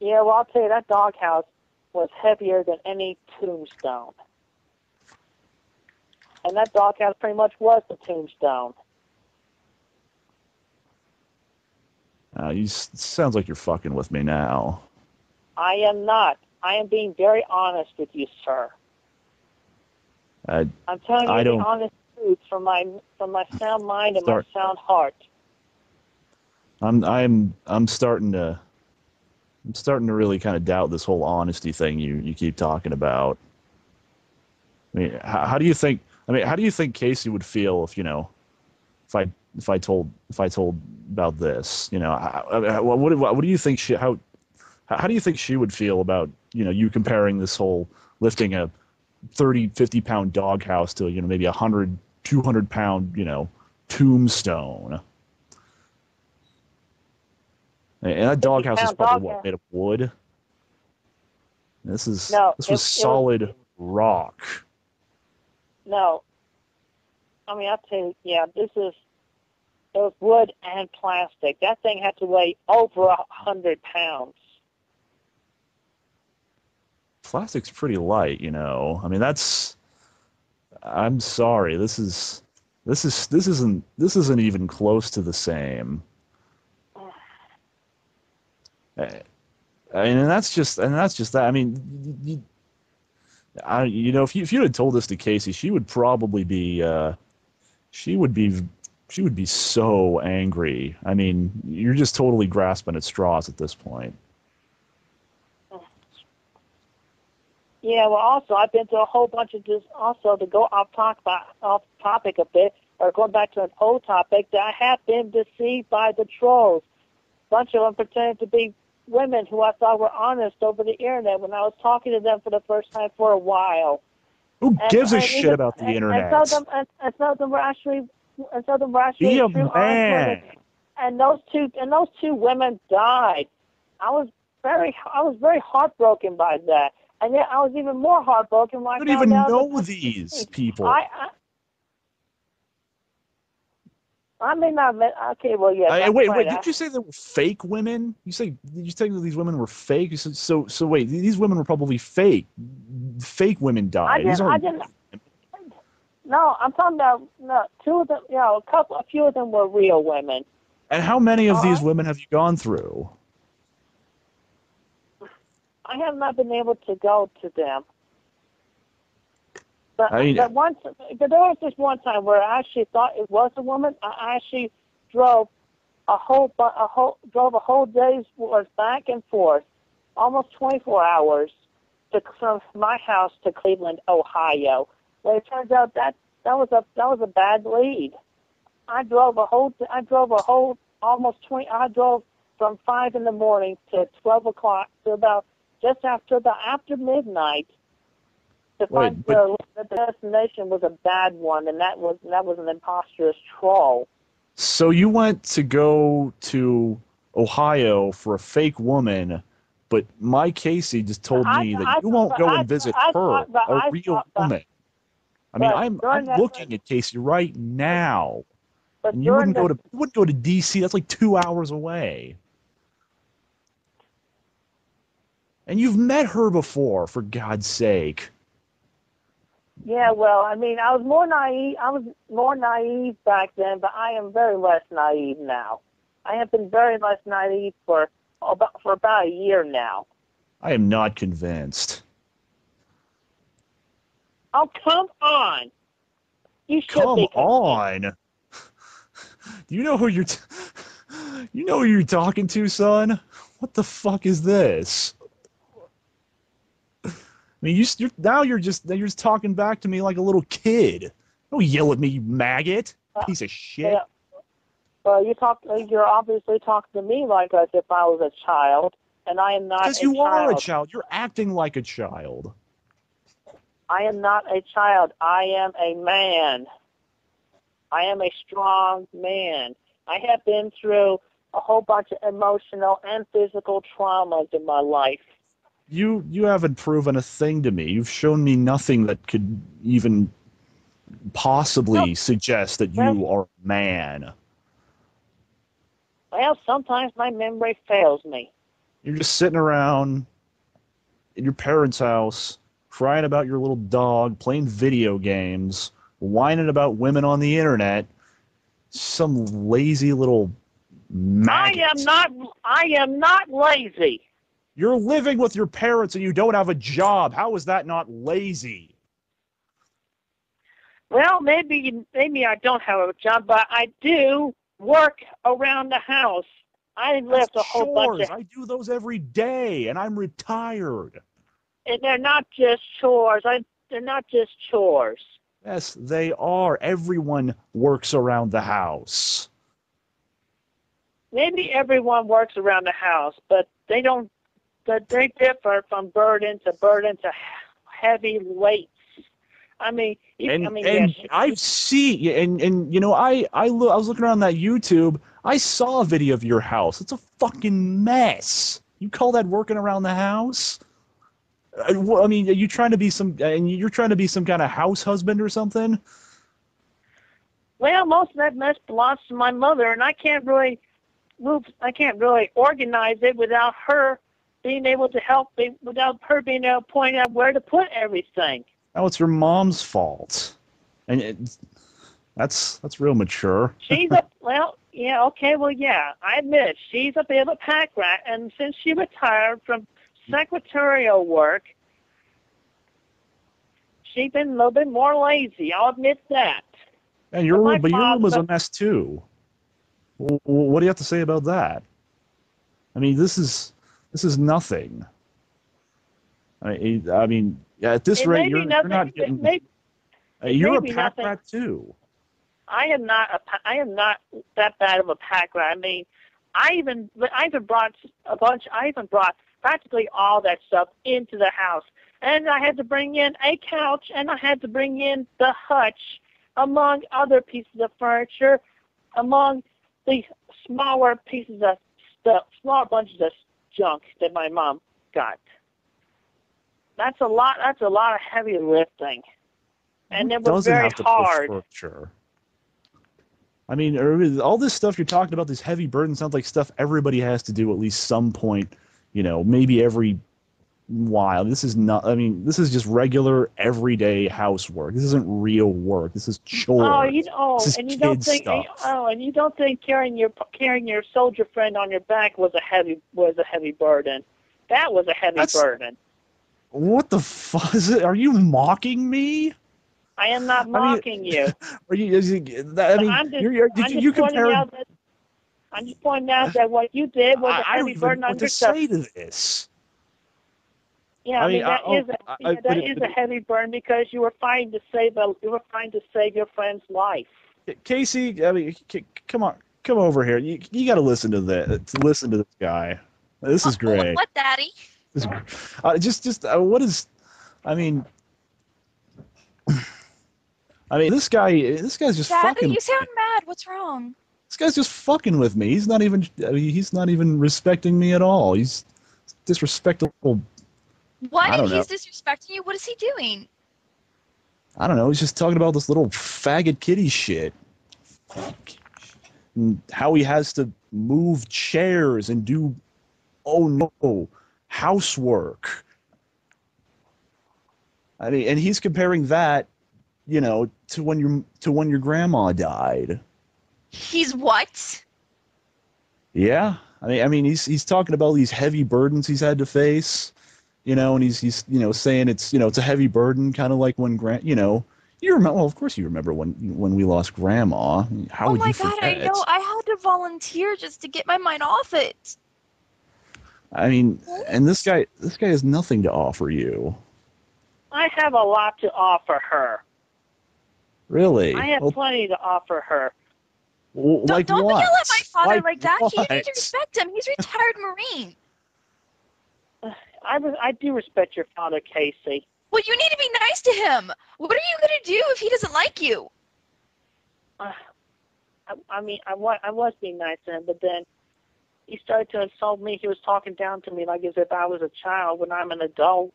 Yeah, well, I'll tell you, that doghouse was heavier than any tombstone. And that doghouse pretty much was the tombstone. Uh, you s- sounds like you're fucking with me now. I am not. I am being very honest with you, sir. Uh, I'm telling you I the don't- honest truth from my from my sound mind and Start. my sound heart. I'm I'm I'm starting to I'm starting to really kind of doubt this whole honesty thing you you keep talking about. I mean, how, how do you think? I mean, how do you think Casey would feel if you know, if I if I told if I told about this? You know, what what what do you think she how how do you think she would feel about you know you comparing this whole lifting a 30 50 pound doghouse to you know maybe a 100 200 pound you know tombstone and that doghouse is 50 pound probably what doghouse. made of wood this is No, this it- was it was- solid rock No. I mean, I'll tell you, yeah, this is, it was wood and plastic. That thing had to weigh over a hundred pounds. plastic's pretty light you know i mean that's i'm sorry this is this is this isn't this isn't even close to the same Uh, and that's just and that's just that. I mean you, I, you know if you if you had told this to casey she would probably be uh she would be she would be so angry. I mean you're just totally grasping at straws at this point. Yeah, well, also, I've been to a whole bunch of this, also, to go off, talk about, off topic a bit, or going back to an old topic, that I have been deceived by the trolls. A bunch of them pretended to be women who I thought were honest over the internet when I was talking to them for the first time for a while. who And- gives a shit even- about the and, internet And some them, and, and some them were actually, and some them were actually be a man. And those two, and those two women died. I was very, I was very heartbroken by that. And yet, I was even more heartbroken when I I don't even know these people. I, I, I may not. Okay, well, yeah. I- wait, wait. I- Did you say they were fake women? You say did you say that these women were fake? You said- So, so wait, these women were probably fake. Fake women I died. didn't. These I didn't. No, I'm talking about no. Two of them, you know, a couple, a few of them were real women. And how many of these Uh-huh. women have you gone through? I have not been able to go to them. But, I but once, but there was this one time where I actually thought it was a woman. I actually drove a whole, a whole, drove a whole day's worth back and forth, almost 24 hours, to from my house to Cleveland, Ohio. Well, it turns out that that was a that was a bad lead. I drove a whole, I drove a whole almost 20. I drove from five in the morning to 12 o'clock to about just after about after midnight to Wait, find but- the, the destination was a bad one, and that was that was an imposterous troll. So you went to go to Ohio for a fake woman, but my Casey just told I- me that I- you won't go I- and visit I her, that- a I real woman. I mean, I'm I'm that- looking at Casey right now. But And you wouldn't go to you wouldn't go to DC. That's like two hours away. And you've met her before, for God's sake. Yeah, well, I mean, I was more naive. I was more naive back then, but I am very less naive now. I have been very less naive for about for about a year now. I am not convinced. Oh, come on! You should Come be. on. Do you know who you're? T- you know who you're talking to, son? What the fuck is this? I mean, you, you're, now you're just you're just talking back to me like a little kid. Don't yell at me, you maggot, piece of shit. Yeah. Well, you talk. Uh, you're obviously talking to me like as if I was a child, and I am not. Because you child. are a child. You're acting like a child. I am not a child. I am a man. I am a strong man. I have been through a whole bunch of emotional and physical traumas in my life. You you haven't proven a thing to me. You've shown me nothing that could even possibly No. suggest that you Well- are a man. Well, sometimes my memory fails me. You're just sitting around in your parents' house, crying about your little dog, playing video games, whining about women on the internet. Some lazy little maggot. I am not. I am not lazy. You're living with your parents and you don't have a job. How is that not lazy? Well, maybe maybe I don't have a job, but I do work around the house. I lift a whole bunch chores. of, I do those every day, and I'm retired. and they're not just chores. I they're not just chores. Yes, they are. Everyone works around the house. Maybe everyone works around the house, but they don't. But they differ from burden to burden to heavy weights. I mean, you, and I mean, and yes, I've seen and and you know I I lo- I was looking around that YouTube. I saw a video of your house. It's a fucking mess. You call that working around the house? Uh, I, well, I mean, are you trying to be some and you're trying to be some kind of house husband or something? Well, most of that mess belongs to my mother, and I can't really move. I can't really organize it without her being able to help me, without her being able to point out where to put everything. Now it's your mom's fault, and it, that's that's real mature. She's a well, yeah, okay, well, yeah, I admit it. she's a bit of a pack rat, and since she retired from secretarial work, she's been a little bit more lazy. I'll admit that. And your room, but your room was a mess too. What do you have to say about that? I mean, this is this is nothing. I mean, I mean, yeah, at this It rate, you're, you're not getting. may, uh, you're a pack nothing. rat too. I am not a I am not that bad of a pack rat. I mean, I even I even brought a bunch. I even brought practically all that stuff into the house, and I had to bring in a couch, and I had to bring in the hutch, among other pieces of furniture, among the smaller pieces of stuff, small bunches of junk that my mom got. That's a lot. That's a lot of heavy lifting, and it was very hard. furniture. I mean, all this stuff you're talking about, this heavy burden, sounds like stuff everybody has to do at least some point. You know, maybe every while. This is not. I mean, this is just regular everyday housework. This isn't real work. This is chores. Oh, you oh, This is and you don't think eh, stuff. oh, and you don't think carrying your carrying your soldier friend on your back was a heavy was a heavy burden. That was a heavy That's- burden. What the fuck is it? Are you mocking me? I am not mean- mocking you. Are you? Is it, that, I mean, I'm just, you're, you're, I'm did you pointing compare? out that I'm just pointing out that what you did was I, a I don't heavy even burden know on what to yourself. say to this. Yeah, I, I mean mean, that I- is oh, a I- yeah, that but is it- a heavy burden because you were trying to save a you were trying to save your friend's life. Casey, I mean, come on, come over here. You you got to listen to this. Listen to this guy. This is Uh, great. What, Daddy? This is uh, just just uh, what is? I mean, I mean, this guy. This guy's just Daddy, fucking. you sound mad. What's wrong? This guy's just fucking with me. He's not even. I mean, he's not even respecting me at all. He's disrespectful. What if he's disrespecting you? What is he doing? I don't know. He's just talking about this little faggot kitty shit. And how he has to move chairs and do, oh no, housework. I mean, and he's comparing that, you know, to when your to when your grandma died. He's what? Yeah, I mean, I mean, he's he's talking about these heavy burdens he's had to face, you know, and he's he's you know saying it's you know it's a heavy burden, kind of like when Grant, you know, you remember. Well, of course you remember when when we lost grandma. How oh would my you god, forget? I know. I had to volunteer just to get my mind off it. I mean, and this guy this guy has nothing to offer you, I have a lot to offer her. really. I have Well, plenty to offer her. well, Don't, like don't what? yell at my father like, that. You what? need to respect him. He's a retired Marine. I, re- I do respect your father, Casey. Well, you need to be nice to him. What are you going to do if he doesn't like you? Uh, I, I mean, I, wa- I was being nice to him, but then he started to insult me. He was talking down to me like as if I was a child when I'm an adult.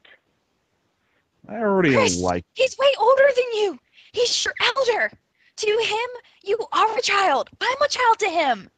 I already Chris, don't like. He's way older than you. He's your elder. To him, you are a child. I'm a child to him.